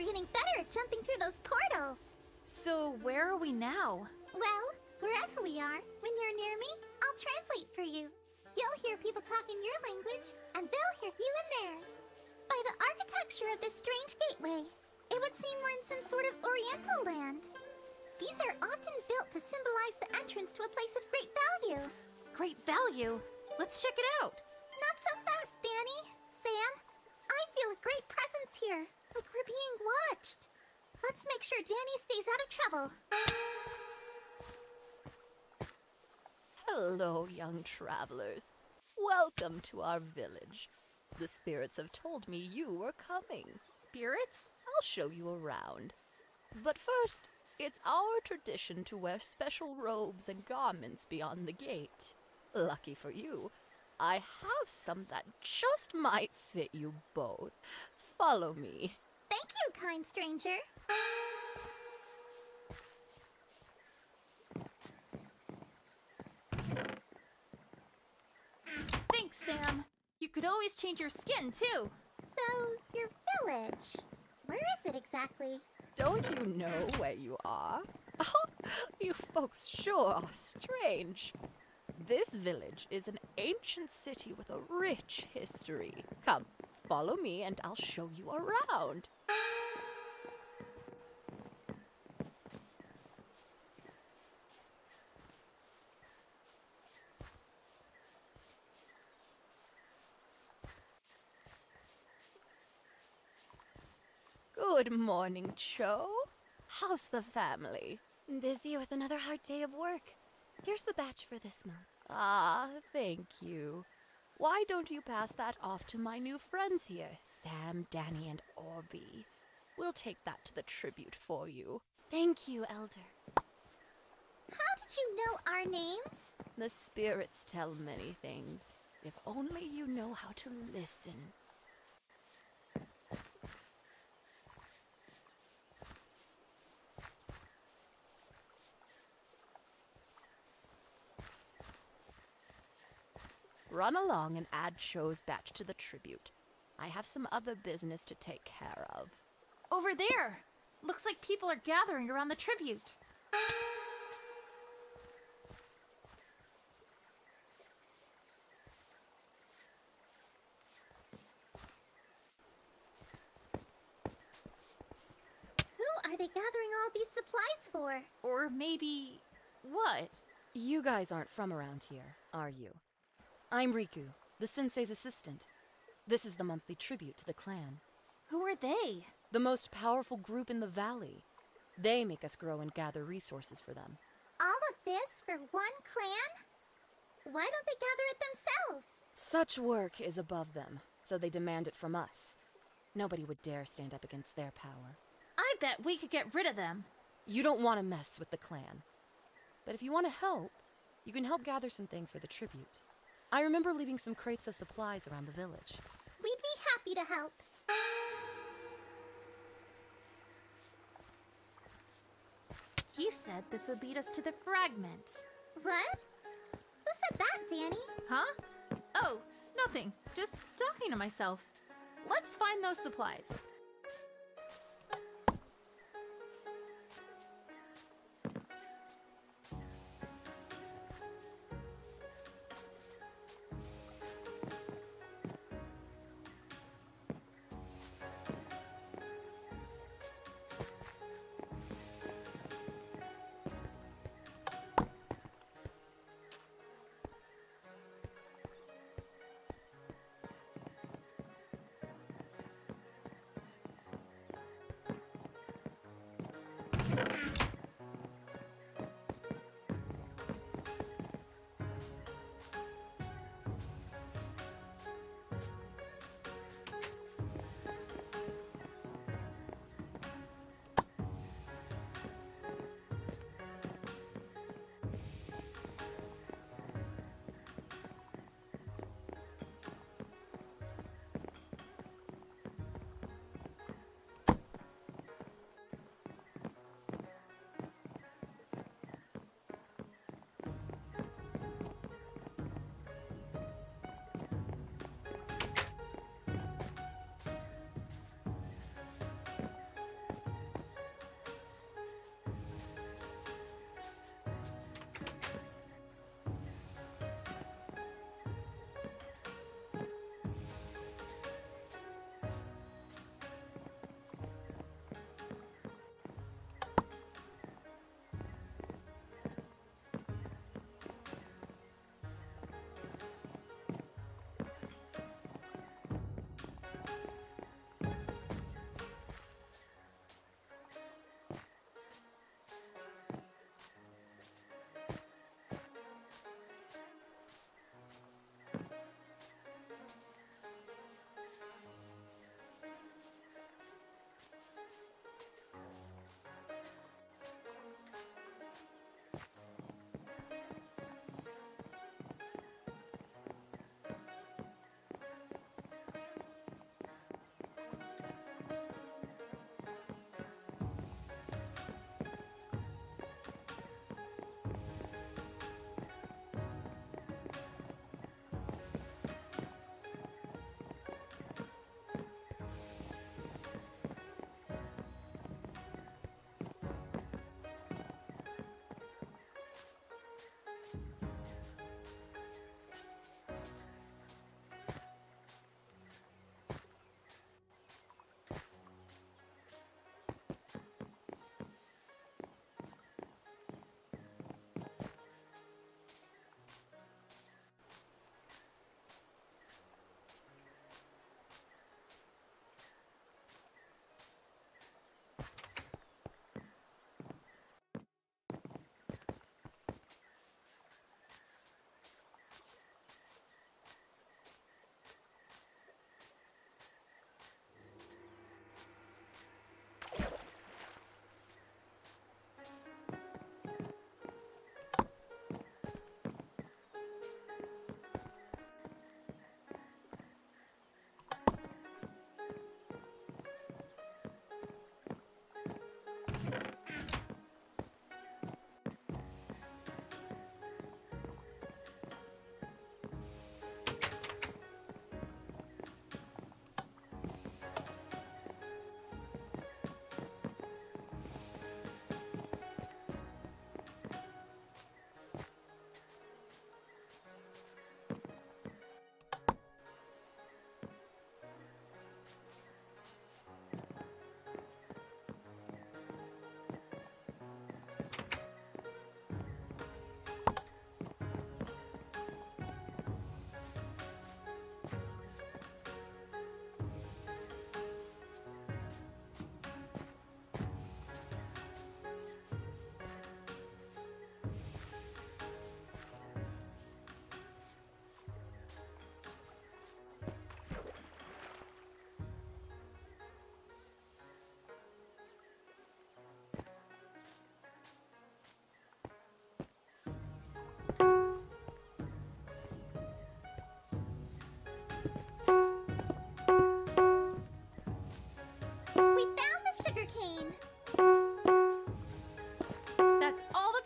we're getting better at jumping through those portals. So, where are we now? Well, wherever we are, when you're near me, I'll translate for you. You'll hear people talk in your language, and they'll hear you in theirs. By the architecture of this strange gateway, it would seem we're in some sort of oriental land. These are often built to symbolize the entrance to a place of great value. Great value. Let's check it out. Not so fast, Danni. Sam, feel a great presence here, like we're being watched. Let's make sure Danni stays out of trouble. Hello, young travelers. Welcome to our village. The spirits have told me you were coming. Spirits? I'll show you around. But first, it's our tradition to wear special robes and garments beyond the gate. Lucky for you, I have some that just might fit you both. Follow me. Thank you, kind stranger. Thanks, Sam. You could always change your skin, too. So, your village. Where is it exactly? Don't you know where you are? Oh, you folks sure are strange. This village is an ancient city with a rich history. Come, follow me and I'll show you around. Good morning, Cho. How's the family? Busy with another hard day of work. Here's the batch for this month. Ah, thank you. Why don't you pass that off to my new friends here, Sam, Danni, and Orby? We'll take that to the tribute for you. Thank you, Elder. How did you know our names? The spirits tell many things. If only you know how to listen. Run along and add Cho's batch to the tribute. I have some other business to take care of. Over there. Looks like people are gathering around the tribute. Who are they gathering all these supplies for? Or maybe. what? You guys aren't from around here, are you? I'm Riku, the sensei's assistant. This is the monthly tribute to the clan. Who are they? The most powerful group in the valley. They make us grow and gather resources for them. All of this for one clan? Why don't they gather it themselves? Such work is above them, so they demand it from us. Nobody would dare stand up against their power. I bet we could get rid of them. You don't want to mess with the clan. But if you want to help, you can help gather some things for the tribute. I remember leaving some crates of supplies around the village. We'd be happy to help. He said this would lead us to the fragment. What? Who said that, Danni? Huh? Oh, nothing. Just talking to myself. Let's find those supplies.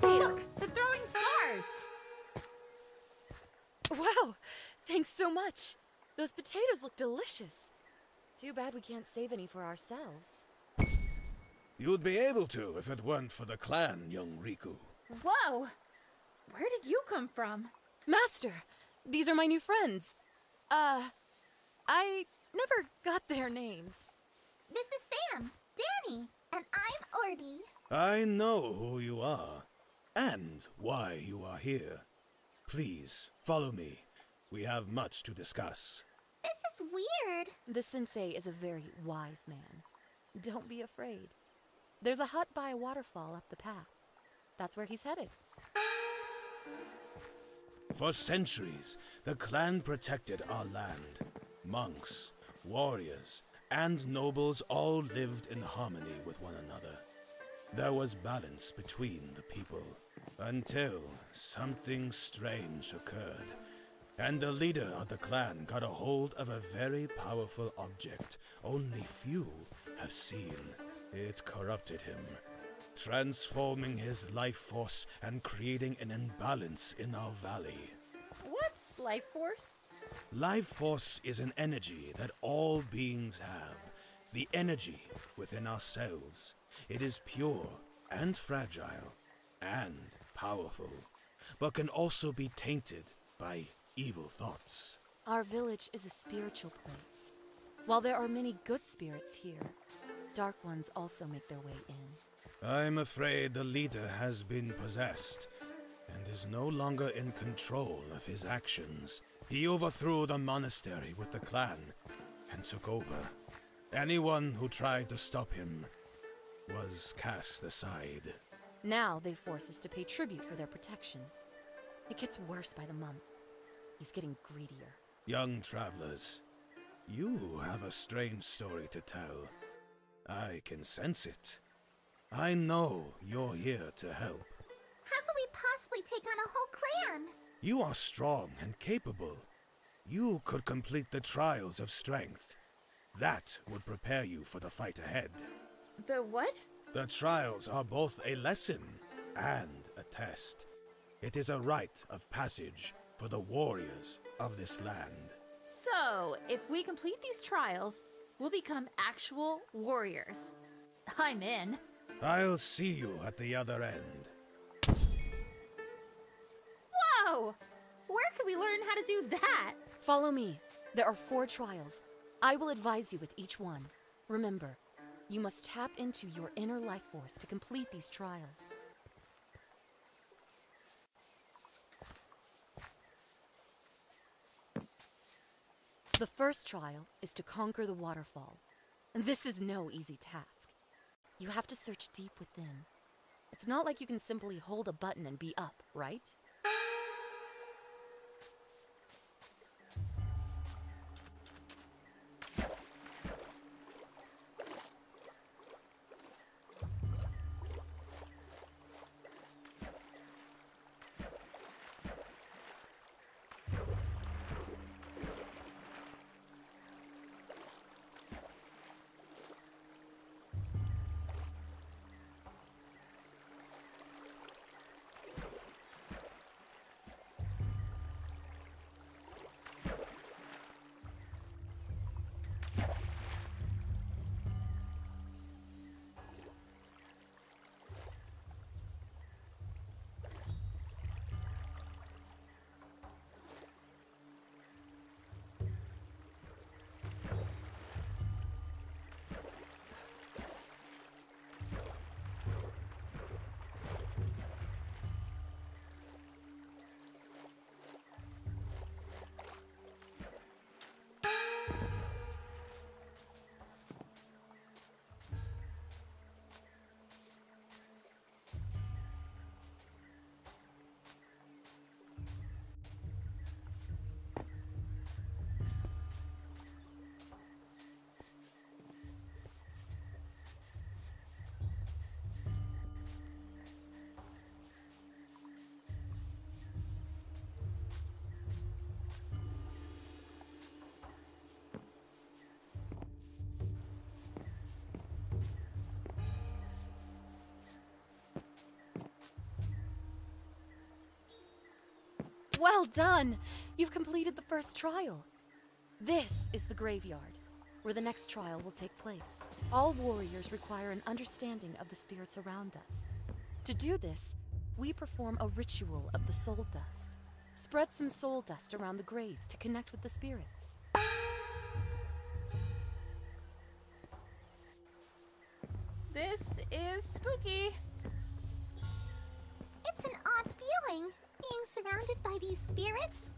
Potatoes. They're throwing stars. Wow, thanks so much. Those potatoes look delicious. Too bad we can't save any for ourselves. You'd be able to if it weren't for the clan, young Riku. Whoa! Where did you come from? Master, these are my new friends. Uh, I never got their names. This is Sam, Danni, and I'm Orby. I know who you are, and why you are here. Please, follow me. We have much to discuss. This is weird. The sensei is a very wise man. Don't be afraid. There's a hut by a waterfall up the path. That's where he's headed. For centuries, the clan protected our land. Monks, warriors, and nobles all lived in harmony with one another. There was balance between the people until something strange occurred, and the leader of the clan got a hold of a very powerful object only few have seen. It corrupted him, transforming his life force and creating an imbalance in our valley. What's life force? Life force is an energy that all beings have. The energy within ourselves. It is pure and fragile and powerful, but can also be tainted by evil thoughts. Our village is a spiritual place. While there are many good spirits here, dark ones also make their way in. I'm afraid the leader has been possessed and is no longer in control of his actions. He overthrew the monastery with the clan and took over. Anyone who tried to stop him was cast aside. Now they force us to pay tribute for their protection. It gets worse by the month. He's getting greedier. Young travelers, you have a strange story to tell. I can sense it. I know you're here to help. How could we possibly take on a whole clan? You are strong and capable. You could complete the trials of strength. That would prepare you for the fight ahead. The what? The trials are both a lesson and a test. It is a rite of passage for the warriors of this land. So, if we complete these trials, we'll become actual warriors. I'm in. I'll see you at the other end. Whoa! Where can we learn how to do that? Follow me. There are four trials. I will advise you with each one. Remember, you must tap into your inner life force to complete these trials. The first trial is to conquer the waterfall. And this is no easy task. You have to search deep within. It's not like you can simply hold a button and be up, right? Well done! You've completed the first trial. This is the graveyard, where the next trial will take place. All warriors require an understanding of the spirits around us. To do this, we perform a ritual of the soul dust. Spread some soul dust around the graves to connect with the spirits. This is spooky. Surrounded by these spirits.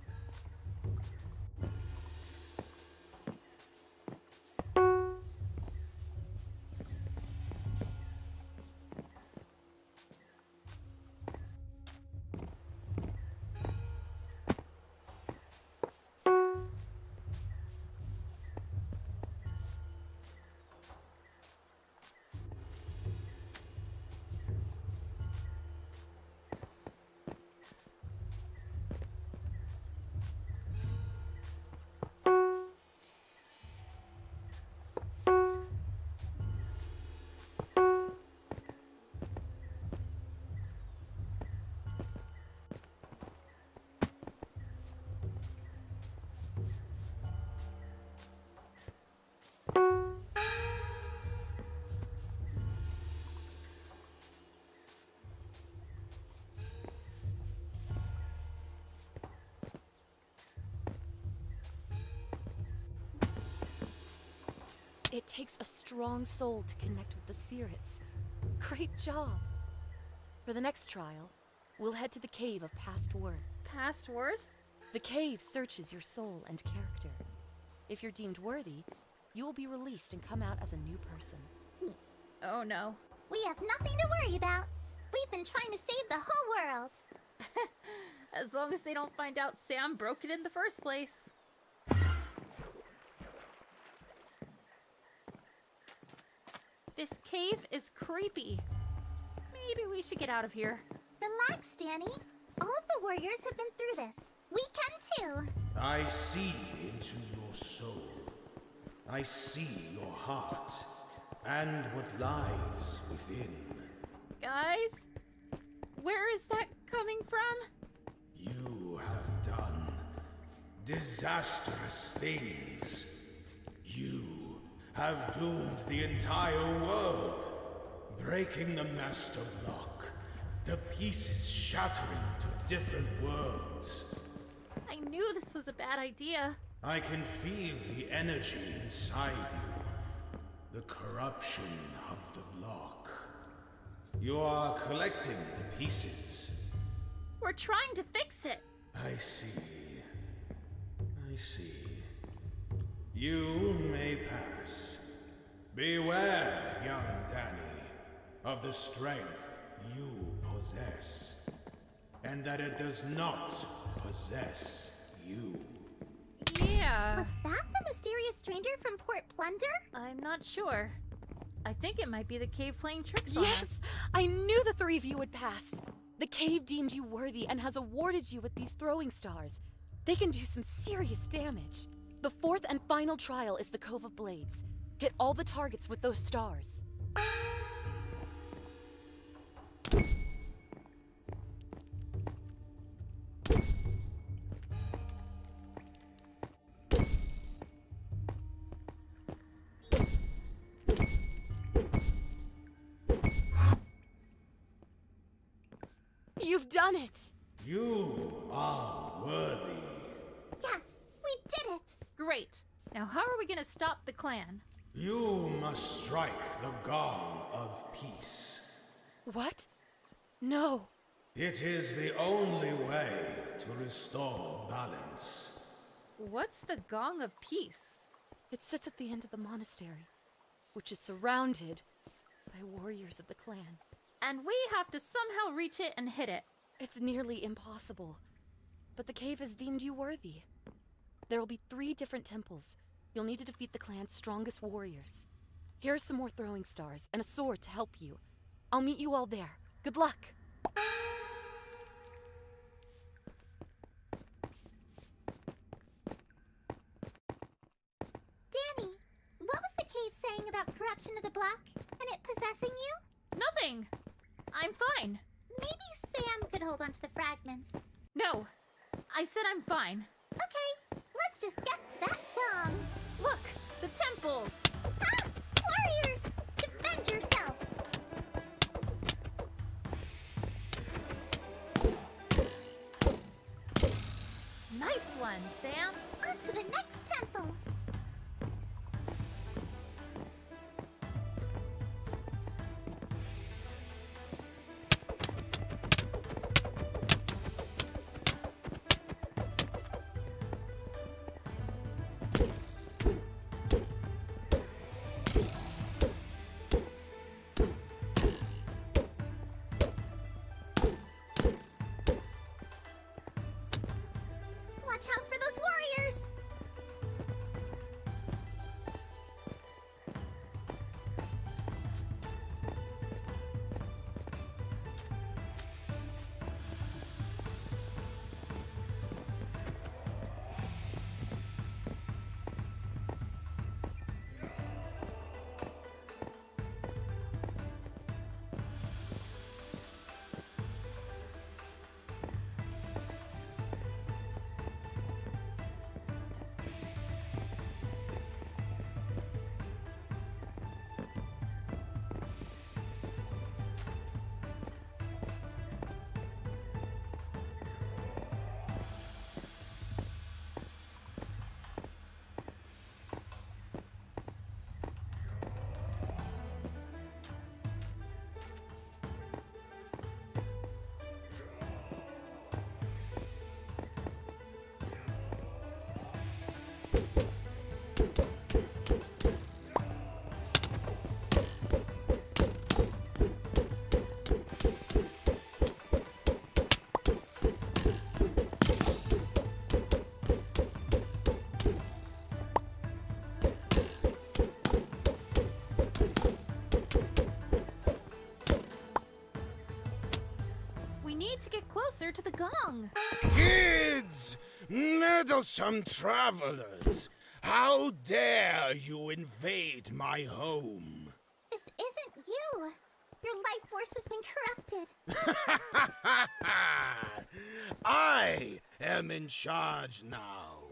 It takes a strong soul to connect with the spirits. Great job! For the next trial, we'll head to the Cave of Past Worth. Past worth? The cave searches your soul and character. If you're deemed worthy, you will be released and come out as a new person. Hmm. Oh no. We have nothing to worry about. We've been trying to save the whole world. As long as they don't find out Sam broke it in the first place. This cave is creepy. Maybe we should get out of here. Relax, Danni. All of the warriors have been through this. We can too. I see into your soul. I see your heart and what lies within. Guys, where is that coming from? You have done disastrous things. You have doomed the entire world, breaking the master block, the pieces shattering to different worlds. I knew this was a bad idea. I can feel the energy inside you, the corruption of the block. You are collecting the pieces. We're trying to fix it. I see. I see. You may pass. Beware, young Danni, of the strength you possess, and that it does not possess you. Yeah. Was that the mysterious stranger from Port Plunder? I'm not sure. I think it might be the cave playing tricks on us. Yes! I knew the three of you would pass! The cave deemed you worthy and has awarded you with these throwing stars. They can do some serious damage. The fourth and final trial is the Cove of Blades. Hit all the targets with those stars. You've done it! You are worthy. Yes, we did it. Great. Now, how are we going to stop the clan? You must strike the gong of peace. What? No. It is the only way to restore balance. What's the Gong of Peace? It sits at the end of the monastery, which is surrounded by warriors of the clan. And we have to somehow reach it and hit it. It's nearly impossible. But the cave has deemed you worthy. There will be three different temples. You'll need to defeat the clan's strongest warriors. Here are some more throwing stars and a sword to help you. I'll meet you all there. Good luck! Danni, what was the cave saying about corruption of the block and it possessing you? Nothing. I'm fine. Maybe Sam could hold onto the fragments. No. I said I'm fine. Okay, let's just get to that gong. Look, the temples. Ah! Warriors! Defend yourself! Nice one, Sam. On to the next need to get closer to the gong. Kids! Meddlesome travelers! How dare you invade my home? This isn't you! Your life force has been corrupted. I am in charge now.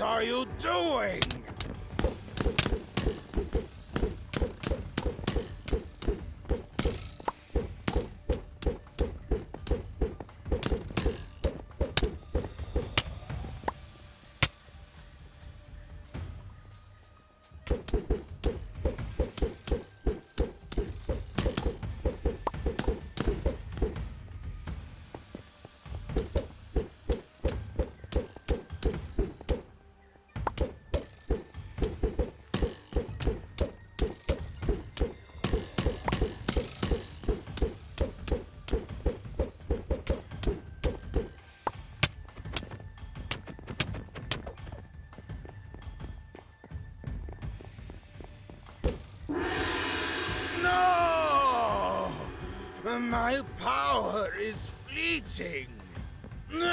Are you doing? Power is fleeting. The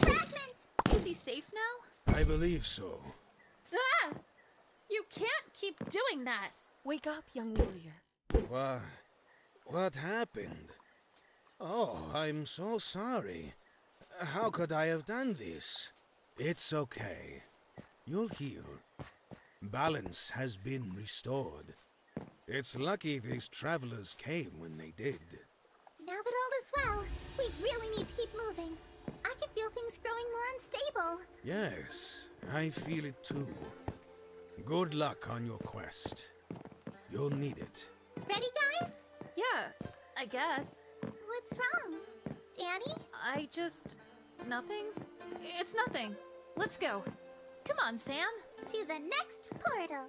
fragment! Is safe now. I believe so. Ah! You can't keep doing that. Wake up, young warrior. What? What happened? Oh, I'm so sorry. How could I have done this? It's okay. You'll heal. Balance has been restored. It's lucky these travelers came when they did. Now that all is well, we really need to keep moving. I can feel things growing more unstable. Yes, I feel it too. Good luck on your quest. You'll need it. Ready, guys? Yeah, I guess. What's wrong? Danni? I just. Nothing? It's nothing. Let's go. Come on, Sam. To the next portal.